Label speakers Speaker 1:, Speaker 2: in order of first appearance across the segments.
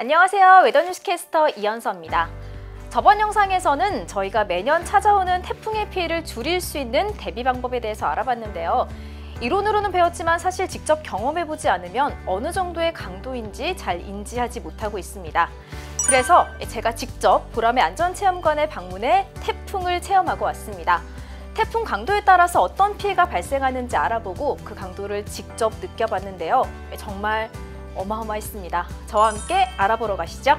Speaker 1: 안녕하세요. 웨더뉴스 캐스터 이현서입니다. 저번 영상에서는 저희가 매년 찾아오는 태풍의 피해를 줄일 수 있는 대비 방법에 대해서 알아봤는데요. 이론으로는 배웠지만 사실 직접 경험해보지 않으면 어느 정도의 강도인지 잘 인지하지 못하고 있습니다. 그래서 제가 직접 보라매 안전체험관에 방문해 태풍을 체험하고 왔습니다. 태풍 강도에 따라서 어떤 피해가 발생하는지 알아보고 그 강도를 직접 느껴봤는데요. 정말 어마어마했습니다. 저와 함께 알아보러 가시죠.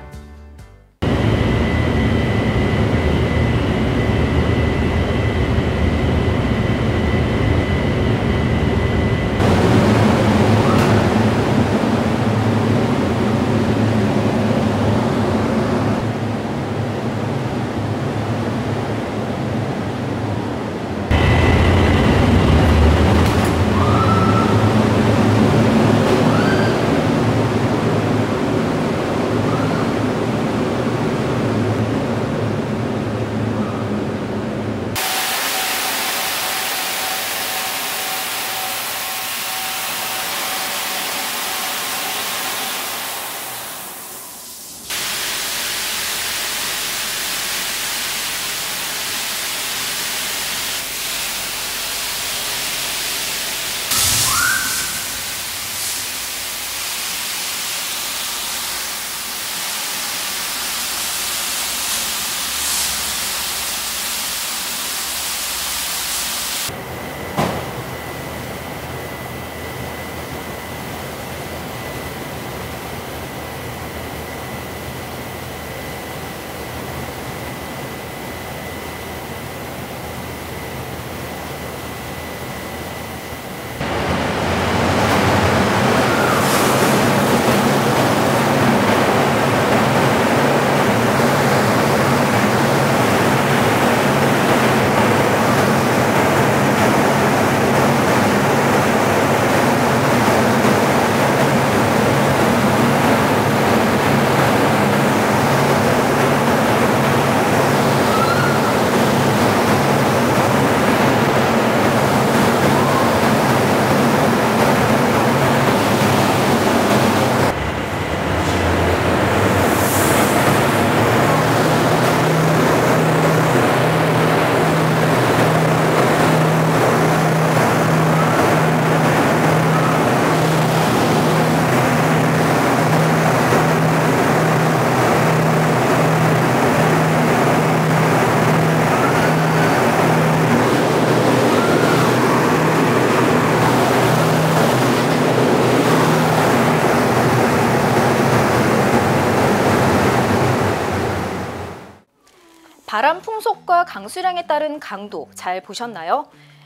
Speaker 1: 바람 풍속과 강수량에 따른 강도 잘 보셨나요?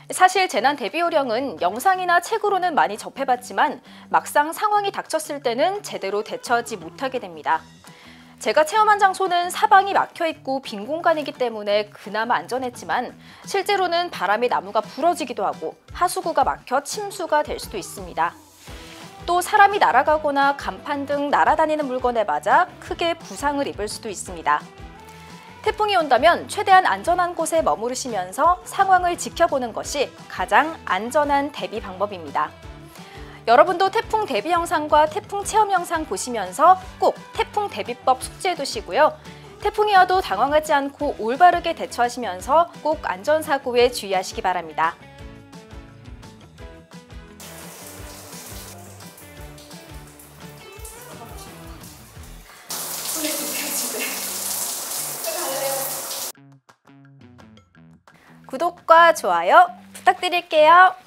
Speaker 1: 사실 재난 대비 요령은 영상이나 책으로는 많이 접해봤지만 막상 상황이 닥쳤을 때는 제대로 대처하지 못하게 됩니다. 제가 체험한 장소는 사방이 막혀 있고 빈 공간이기 때문에 그나마 안전했지만 실제로는 바람에 나무가 부러지기도 하고 하수구가 막혀 침수가 될 수도 있습니다. 또 사람이 날아가거나 간판 등 날아다니는 물건에 맞아 크게 부상을 입을 수도 있습니다. 태풍이 온다면 최대한 안전한 곳에 머무르시면서 상황을 지켜보는 것이 가장 안전한 대비 방법입니다. 여러분도 태풍 대비 영상과 태풍 체험 영상 보시면서 꼭 태풍 대비법 숙지해 두시고요. 태풍이 와도 당황하지 않고 올바르게 대처하시면서 꼭 안전사고에 주의하시기 바랍니다. 구독과 좋아요 부탁드릴게요.